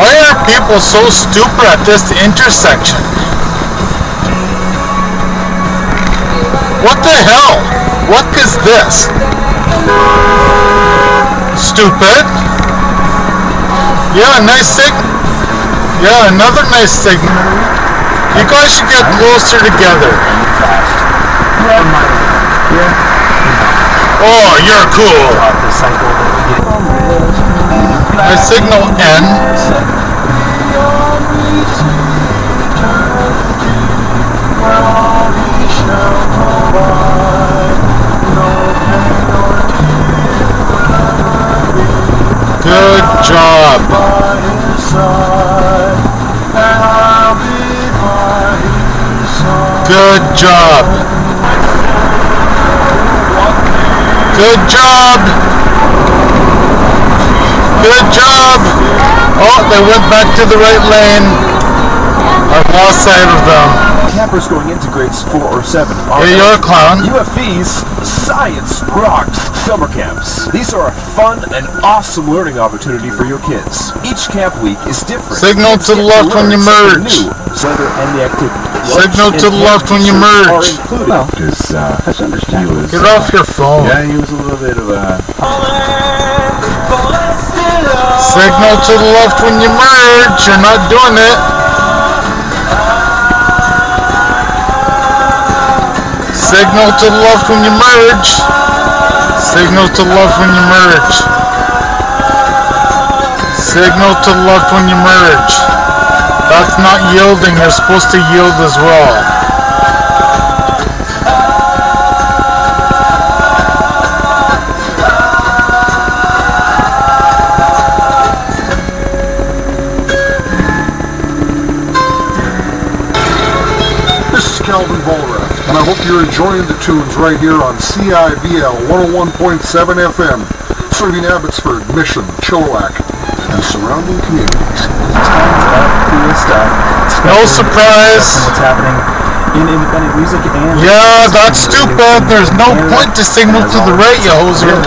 are people so stupid at this intersection? What the hell? What is this? Stupid. Yeah, nice signal. Yeah, another nice signal. You guys should get closer together. Oh, you're cool. Signal N. Good job. Good job. Good job. Good job. Oh, they went back to the right lane. I've lost sight of them. Campers going into grades 4 or 7 are Here you're a clown. UFV's Science Rocks summer camps. These are a fun and awesome learning opportunity for your kids. Each camp week is different. Signal to the left when you merge. new, Weather and the activity. Signal to the left when you merge. Are included. Because uh. Get off your phone. Yeah, he was a little bit of a. Signal to the left when you merge. You're not doing it. Signal to the left when you merge. Signal to the left when you merge. Signal to the left when you merge. That's not yielding. You're supposed to yield as well. Calvin Volrath, and I hope you're enjoying the tunes right here on CIVL 101.7 FM, serving Abbotsford, Mission, Chilliwack, and surrounding communities. coolest stuff. No surprise. What's happening in independent music and Yeah, that's stupid. There's no point to signal to the right, you hoser.